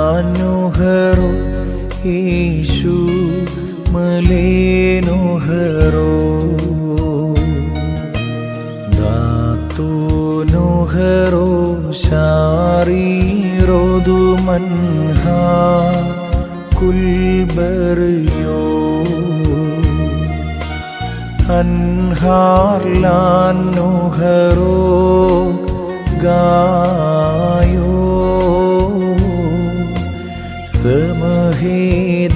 സേനാനുഹറോ യേശു മലേനുഹറോ ദാത്തുനുഹറോ ശാരീരോതു മൻഹ കുൽബറിയോ गायो। स महि